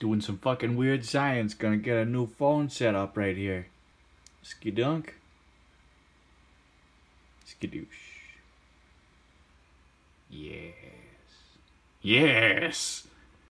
Doing some fucking weird science. Gonna get a new phone set up right here. Skidunk. Skidoosh. Yes. Yes!